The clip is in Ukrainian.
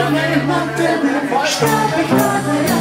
Я не мог тебе, що ти казала?